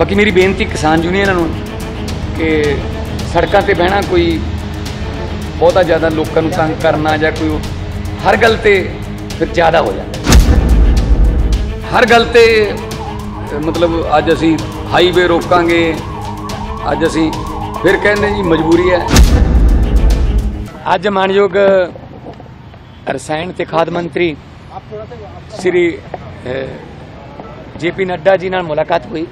ਬਾਕੀ ਮੇਰੀ ਬੇਨਤੀ ਕਿਸਾਨ ਯੂਨੀਅਨਾਂ ਨੂੰ ਕਿ ਸੜਕਾਂ ਤੇ ਬਹਿਣਾ ਕੋਈ ਬਹੁਤਾ ਜ਼ਿਆਦਾ ਲੋਕਾਂ ਨੂੰ ਤੰਗ ਕਰਨਾ ਜਾਂ ਕੋਈ ਹਰ ਗੱਲ ਤੇ ਫਿਰ ਜ਼ਿਆਦਾ ਹੋ ਜਾਂਦਾ। ਹਰ ਗੱਲ ਤੇ ਮਤਲਬ ਅੱਜ ਅਸੀਂ ਹਾਈਵੇ ਰੋਕਾਂਗੇ, ਅੱਜ ਅਸੀਂ ਫਿਰ ਕਹਿੰਦੇ ਜੀ ਮਜਬੂਰੀ ਹੈ। ਅੱਜ ਮਾਨਯੋਗ ਰਸਾਇਣ ਤੇ ਖਾਦ ਮੰਤਰੀ ਸ੍ਰੀ ਜੇਪੀ ਨੱਡਾ ਜੀ ਨਾਲ ਮੁਲਾਕਾਤ ਹੋਈ।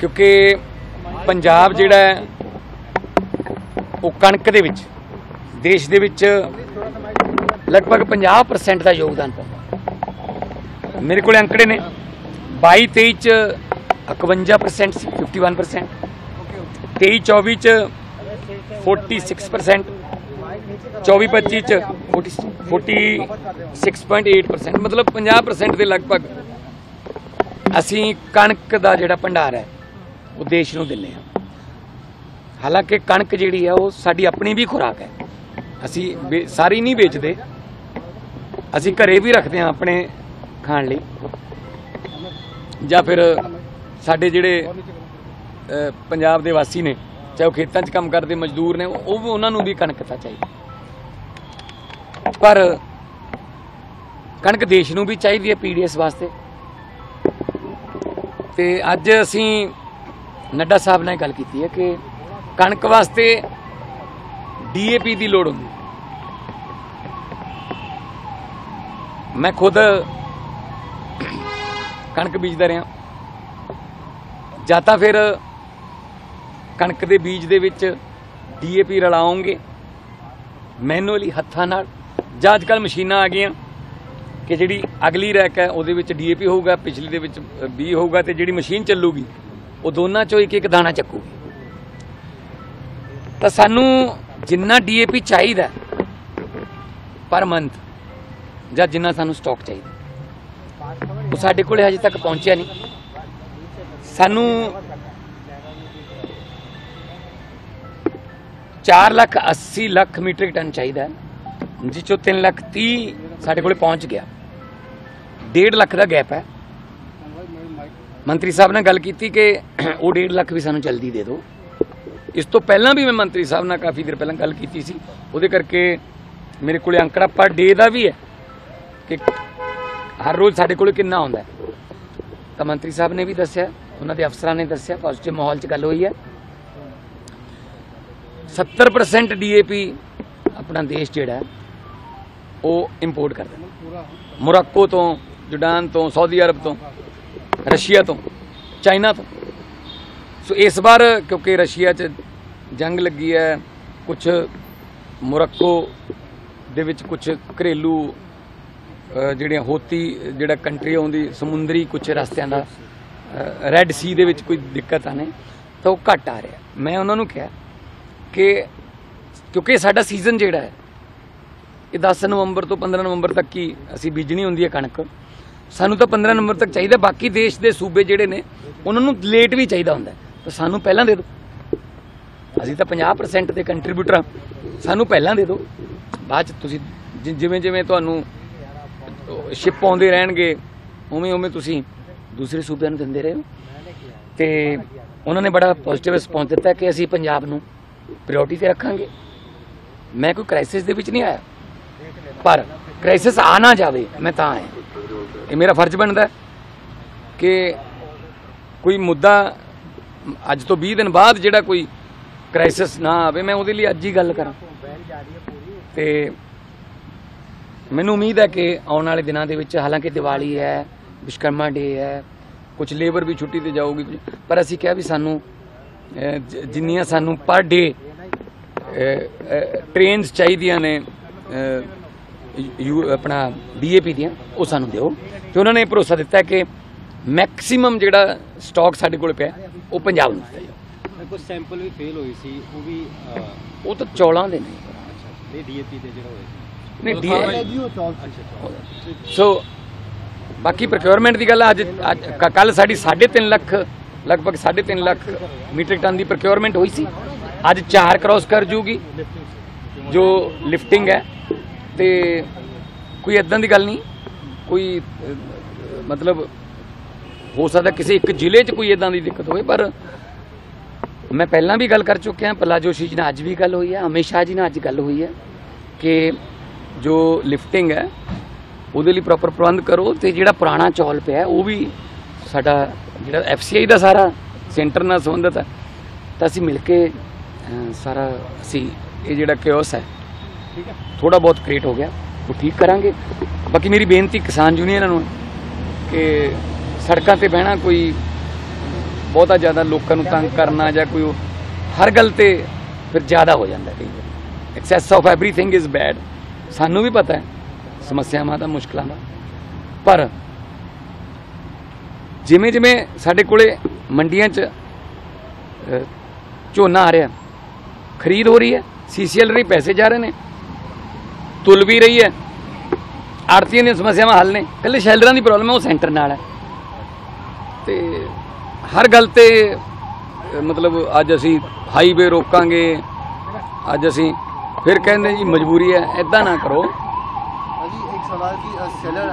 ਕਿਉਂਕਿ ਪੰਜਾਬ ਜਿਹੜਾ ਹੈ, ਉਹ ਕਣਕ ਦੇ ਵਿੱਚ, ਦੇਸ਼ ਦੇ ਵਿੱਚ ਲਗਭਗ 50% ਦਾ ਯੋਗਦਾਨ ਪਾਉਂਦਾ। ਮੇਰੇ ਕੋਲ ਅੰਕੜੇ ਨੇ। 22 23 ਚ 51% ਸੀ 51% 23 24 ਚ 46% 24 25 ਚ 40 46.8% ਮਤਲਬ 50% ਦੇ ਲਗਭਗ ਅਸੀਂ ਕਣਕ ਦਾ ਜਿਹੜਾ ਭੰਡਾਰ ਹੈ, ਉਹ ਦੇਸ਼ ਨੂੰ ਦਿੰਨੇ ਆ ਹਾਲਾਂਕਿ ਕਣਕ ਜਿਹੜੀ ਹੈ, ਉਹ ਸਾਡੀ ਆਪਣੀ ਵੀ ਖੁਰਾਕ ਹੈ। ਅਸੀਂ ਵੇ- ਸਾਰੀ ਨਹੀਂ ਵੇਚਦੇ। ਅਸੀਂ ਘਰੇ ਵੀ ਰੱਖਦੇ ਹਾਂ ਆਪਣੇ ਖਾਣ ਲਈ। ਜਾਂ ਫਿਰ ਸਾਡੇ ਜਿਹੜੇ ਪੰਜਾਬ ਦੇ ਵਾਸੀ ਨੇ, ਚਾਹੇ ਉਹ ਖੇਤਾਂ 'ਚ ਕੰਮ ਕਰਦੇ, ਮਜ਼ਦੂਰ ਨੇ, ਉਹ ਉਹ ਵੀ ਉਹਨਾਂ ਨੂੰ ਵੀ ਕਣਕ ਤਾਂ ਚਾਹੀਦੀ। ਪਰ ਕਣਕ ਦੇਸ਼ ਨੂੰ ਵੀ ਚਾਹੀਦੀ ਹੈ ਪੀਡੀਐਸ ਵਾਸਤੇ। ਤੇ ਅੱਜ ਅਸੀਂ ਨੱਡਾ ਸਾਹਿਬ ਨਾਲ ਗੱਲ ਕੀਤੀ ਹੈ ਕਿ ਕਣਕ ਵਾਸਤੇ ਡੀਏਪੀ ਦੀ ਲੋੜ ਹੁੰਦੀ ਮੈਂ ਖੁਦ ਕਣਕ ਬੀਜਦਾ ਰਿਹਾ। ਜਾਂ ਤਾਂ ਫਿਰ ਕਣਕ ਦੇ ਬੀਜ ਦੇ ਵਿੱਚ ਡੀਏਪੀ ਰਲਾਉਂਗੇ ਮੈਨੂਅਲੀ ਹੱਥਾਂ ਨਾਲ, ਜਾਂ ਅੱਜ ਕੱਲ੍ਹ ਮਸ਼ੀਨਾਂ ਆ ਗਈਆਂ। ਕਿ ਜਿਹੜੀ ਅਗਲੀ ਰੈਕ ਹੈ, ਉਹਦੇ ਵਿੱਚ ਡੀਏਪੀ ਹੋਊਗਾ, ਪਿਛਲੀ ਦੇ ਵਿੱਚ ਬੀ ਹੋਊਗਾ ਤੇ ਜਿਹੜੀ ਮਸ਼ੀਨ ਚੱਲੂਗੀ, ਉਹ ਦੋਨਾਂ ਚੋਂ ਇੱਕ ਇੱਕ ਦਾਣਾ ਚੱਕੂਗੀ। ਤਾਂ ਸਾਨੂੰ ਜਿੰਨਾ ਡੀਏਪੀ ਚਾਹੀਦਾ ਪਰ ਮੰਥ, ਜਾਂ ਜਿੰਨਾ ਸਾਨੂੰ ਸਟਾਕ ਚਾਹੀਦਾ ਉਹ ਸਾਡੇ ਕੋਲੇ ਹਜੇ ਤੱਕ ਪਹੁੰਚਿਆ ਨਹੀਂ। ਸਾਨੂੰ 4 ਲੱਖ 80 ਲੱਖ ਮੀਟ੍ਰਿਕ ਟਨ ਚਾਹੀਦਾ ਜਿਸ ਚੋਂ 3 ਲੱਖ 30 ਸਾਡੇ ਕੋਲੇ ਪਹੁੰਚ ਗਿਆ। 1.5 ਲੱਖ ਦਾ ਗੈਪ ਹੈ। ਮੰਤਰੀ ਸਾਹਿਬ ਨਾਲ ਗੱਲ ਕੀਤੀ ਕਿ ਉਹ 1.5 ਲੱਖ ਵੀ ਸਾਨੂੰ ਜਲਦੀ ਦੇ ਦਿਓ। ਇਸ ਤੋਂ ਪਹਿਲਾਂ ਵੀ ਮੈਂ ਮੰਤਰੀ ਸਾਹਿਬ ਨਾਲ ਕਾਫੀ ਦੇਰ ਪਹਿਲਾਂ ਗੱਲ ਕੀਤੀ ਸੀ। ਉਹਦੇ ਕਰਕੇ ਮੇਰੇ ਕੋਲੇ ਅੰਕੜਾ ਪਰ ਡੇ ਦਾ ਵੀ ਹੈ ਕਿ ਹਰ ਰੋਜ਼ ਸਾਡੇ ਕੋਲੇ ਕਿੰਨਾ ਆਉਂਦਾ ਤਾਂ ਮੰਤਰੀ ਸਾਹਿਬ ਨੇ ਵੀ ਦੱਸਿਆ, ਉਹਨਾਂ ਦੇ ਅਫਸਰਾਂ ਨੇ ਦੱਸਿਆ ਪੋਜ਼ਿਟਿਵ ਮਾਹੌਲ 'ਚ ਗੱਲ ਹੋਈ ਹੈ। 70% ਡੀਏਪੀ ਆਪਣਾ ਦੇਸ਼ ਜਿਹੜਾ ਉਹ ਇੰਪੋਰਟ ਕਰਦਾ ਮੋਰਾਕੋ ਤੋਂ ਜੁਡਾਨ ਤੋਂ, ਸਾਊਦੀ ਅਰਬ ਤੋਂ, ਰਸ਼ੀਆ ਤੋਂ, ਚਾਈਨਾ ਤੋਂ। ਸੋ ਇਸ ਵਾਰ ਕਿਉਂਕਿ ਰਸ਼ੀਆ 'ਚ ਜੰਗ ਲੱਗੀ ਹੈ ਕੁਝ ਮੋਰੱਕੋ ਦੇ ਵਿੱਚ ਕੁਝ ਘਰੇਲੂ ਜਿਹੜੀਆਂ ਹੋਤੀ, ਜਿਹੜਾ ਕੰਟਰੀ ਆਉਂਦੀ ਸਮੁੰਦਰੀ ਕੁਝ ਰਸਤਿਆਂ ਦਾ ਰੈੱਡ ਸੀ ਦੇ ਵਿੱਚ ਕੋਈ ਦਿੱਕਤ ਆਨੇ ਤਾਂ ਉਹ ਘਟ ਆ ਰਿਹਾ। ਮੈਂ ਉਹਨਾਂ ਨੂੰ ਕਿਹਾ ਕਿ ਕਿਉਂਕਿ ਸਾਡਾ ਸੀਜ਼ਨ ਜਿਹੜਾ ਹੈ, ਇਹ 10 ਨਵੰਬਰ ਤੋਂ 15 ਨਵੰਬਰ ਤੱਕ ਹੀ ਅਸੀਂ ਬੀਜਣੀ ਹੁੰਦੀ ਹੈ ਕਣਕ। ਸਾਨੂੰ ਤਾਂ 15 ਨੰਬਰ ਤੱਕ ਚਾਹੀਦਾ, ਬਾਕੀ ਦੇਸ਼ ਦੇ ਸੂਬੇ ਜਿਹੜੇ ਨੇ, ਉਹਨਾਂ ਨੂੰ ਲੇਟ ਵੀ ਚਾਹੀਦਾ ਹੁੰਦਾ ਤਾਂ ਸਾਨੂੰ ਪਹਿਲਾਂ ਦੇ ਦਿਓ। ਅਸੀਂ ਤਾਂ 50% ਦੇ ਕੰਟਰੀਬਿਊਟਰ ਹਾਂ। ਸਾਨੂੰ ਪਹਿਲਾਂ ਦੇ ਦਿਓ। ਬਾਅਦ ਚ ਤੁਸੀਂ ਜਿਵੇਂ ਜਿਵੇਂ ਤੁਹਾਨੂੰ ਸ਼ਿਪ ਆਉਂਦੇ ਰਹਿਣਗੇ, ਉਵੇਂ ਉਵੇਂ ਤੁਸੀਂ ਦੂਸਰੇ ਸੂਬਿਆਂ ਨੂੰ ਦਿੰਦੇ ਰਹੇ। ਹੋ ਤੇ ਉਹਨਾਂ ਨੇ ਬੜਾ ਪੋਜ਼ਿਟਿਵ ਰਿਸਪੌਂਸ ਦਿੱਤਾ ਕਿ ਅਸੀਂ ਪੰਜਾਬ ਨੂੰ ਪ੍ਰਾਇੋਰਟੀ ਤੇ ਰੱਖਾਂਗੇ। ਮੈਂ ਕੋਈ ਕ੍ਰਾਈਸਿਸ ਦੇ ਵਿੱਚ ਨਹੀਂ ਆਇਆ। ਪਰ ਕ੍ਰਾਈਸਿਸ ਆ ਨਾ ਜਾਵੇ, ਮੈਂ ਤਾਂ ਆਇਆ। ਇਹ ਮੇਰਾ ਫਰਜ਼ ਬਣਦਾ ਕਿ ਕੋਈ ਮੁੱਦਾ ਅੱਜ ਤੋਂ 20 ਦਿਨ ਬਾਅਦ ਜਿਹੜਾ ਕੋਈ ਕ੍ਰਾਈਸਿਸ ਨਾ ਆਵੇ, ਮੈਂ ਉਹਦੇ ਲਈ ਅੱਜ ਹੀ ਗੱਲ ਕਰਾਂ। ਤੇ ਮੈਨੂੰ ਉਮੀਦ ਹੈ ਕਿ ਆਉਣ ਵਾਲੇ ਦਿਨਾਂ ਦੇ ਵਿੱਚ, ਹਾਲਾਂਕਿ ਦੀਵਾਲੀ ਹੈ ਵਿਸ਼ਕਰਮਾ ਡੇ ਹੈ ਕੁਝ ਲੇਬਰ ਵੀ ਛੁੱਟੀ ਤੇ ਜਾਊਗੀ ਪਰ ਅਸੀਂ ਕਿਹਾ ਵੀ ਸਾਨੂੰ ਜਿੰਨੀਆਂ ਸਾਨੂੰ ਪਰ ਡੇ ਟ੍ਰੇਨਸ ਚਾਹੀਦੀਆਂ ਨੇ ਯੂ ਆਪਣਾ ਡੀਏਪੀ ਦੀਆਂ ਉਹ ਸਾਨੂੰ ਦਿਓ। ਤੇ ਉਹਨਾਂ ਨੇ ਭਰੋਸਾ ਦਿੱਤਾ ਕਿ ਮੈਕਸਿਮਮ ਜਿਹੜਾ ਸਟਾਕ ਸਾਡੇ ਕੋਲ ਪਿਆ ਉਹ ਪੰਜਾਬ ਨੂੰ ਦਿੱਤਾ ਜਾਊ ਕੁਝ ਸੈਂਪਲ ਵੀ ਫੇਲ ਹੋਈ ਸੀ ਉਹ ਵੀ ਉਹ ਤਾਂ ਚੌਲਾਂ ਦੇ ਨੇ। ਇਹ ਡੀਏਪੀ ਤੇ ਜਿਹੜਾ ਹੋਇਆ ਸੀ। ਨਹੀਂ ਸੋ। ਬਾਕੀ ਪ੍ਰੋਕਿਉਰਮੈਂਟ ਦੀ ਗੱਲ ਅੱਜ ਕੱਲ ਸਾਡੀ 3.5 ਲੱਖ ਲਗਭਗ 3.5 ਲੱਖ ਮੀਟ੍ਰਿਕ ਟਨ ਦੀ ਪ੍ਰੋਕਿਉਰਮੈਂਟ ਹੋਈ ਸੀ। ਅੱਜ 4 ਕ੍ਰਾਸ ਕਰ ਜੂਗੀ ਜੋ ਲਿਫਟਿੰਗ ਹੈ। ਤੇ ਕੋਈ ਇਦਾਂ ਦੀ ਗੱਲ ਨਹੀਂ। ਕੋਈ ਮਤਲਬ ਹੋ ਸਕਦਾ ਕਿਸੇ ਇੱਕ ਜ਼ਿਲ੍ਹੇ 'ਚ ਕੋਈ ਇਦਾਂ ਦੀ ਦਿੱਕਤ ਹੋਵੇ, ਪਰ ਮੈਂ ਪਹਿਲਾਂ ਵੀ ਗੱਲ ਕਰ ਚੁੱਕਿਆ ਪ੍ਰਹਲਾਦ ਜੋਸ਼ੀ ਜੀ ਨਾਲ ਅੱਜ ਵੀ ਗੱਲ ਹੋਈ ਹੈ, ਅਮਿਤ ਸ਼ਾਹ ਜੀ ਨਾਲ ਅੱਜ ਗੱਲ ਹੋਈ ਹੈ ਕਿ ਜੋ ਲਿਫਟਿੰਗ ਹੈ, ਉਹਦੇ ਲਈ ਪ੍ਰੋਪਰ ਪ੍ਰਬੰਧ ਕਰੋ ਤੇ ਜਿਹੜਾ ਪੁਰਾਣਾ ਚੌਲ ਪਿਆ ਉਹ ਵੀ ਸਾਡਾ ਜਿਹੜਾ ਐਫਸੀਆਈ ਦਾ ਸਾਰਾ ਸੈਂਟਰ ਨਾਲ ਸੰਬੰਧਿਤ ਹੈ, ਤਾਂ ਅਸੀਂ ਮਿਲ ਕੇ ਸਾਰਾ ਅਸੀਂ ਇਹ ਜਿਹੜਾ ਕਿਓਸ ਹੈ ਠੀਕ ਹੈ? ਥੋੜਾ ਬਹੁਤ ਕ੍ਰੀਏਟ ਹੋ ਗਿਆ। ਉਹ ਠੀਕ ਕਰਾਂਗੇ। ਬਾਕੀ ਮੇਰੀ ਬੇਨਤੀ ਕਿਸਾਨ ਯੂਨੀਅਨਾਂ ਨੂੰ ਕਿ ਸੜਕਾਂ ਤੇ ਬਹਿਣਾ ਕੋਈ ਬਹੁਤਾ ਜ਼ਿਆਦਾ ਲੋਕਾਂ ਨੂੰ ਤੰਗ ਕਰਨਾ ਜਾਂ ਕੋਈ ਉਹ- ਹਰ ਗੱਲ ਤੇ ਫਿਰ ਜ਼ਿਆਦਾ ਹੋ ਜਾਂਦਾ ਕਈ ਵਾਰੀ। Excess of everything is bad ਸਾਨੂੰ ਵੀ ਪਤਾ ਹੈ, ਸਮੱਸਿਆਵਾਂ ਦਾ ਮੁਸ਼ਕਲਾਂ ਦਾ। ਪਰ ਜਿਵੇਂ ਜਿਵੇਂ ਸਾਡੇ ਕੋਲੇ ਮੰਡੀਆਂ 'ਚ ਝੋਨਾ ਆ ਰਿਹਾ, ਖਰੀਦ ਹੋ ਰਹੀ ਹੈ ਸੀਸੀਐਲ ਰਹੀ ਪੈਸੇ ਜਾ ਰਹੇ ਨੇ। ਤੁਲ ਵੀ ਰਹੀ ਹੈ। ਆੜਤੀਆਂ ਦੀਆਂ ਸਮੱਸਿਆਵਾਂ ਹੱਲ ਨੇ। ਕੱਲੇ ਸ਼ੈਲਰਾਂ ਦੀ ਪ੍ਰੋਬਲਮ ਹੈ, ਉਹ ਸੈਂਟਰ ਨਾਲ ਹੈ। ਤੇ ਹਰ ਗੱਲ ਤੇ ਮਤਲਬ ਅੱਜ ਅਸੀਂ ਹਾਈਵੇ ਰੋਕਾਂਗੇ, ਅੱਜ ਅਸੀਂ ਫਿਰ ਕਹਿੰਦੇ ਜੀ ਮਜਬੂਰੀ ਹੈ ਐਦਾਂ ਨਾ ਕਰੋ। ਅਜੀ ਇੱਕ ਸਵਾਲ ਕੀ ਸੈਲਰ